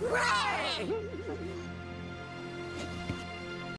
Ray!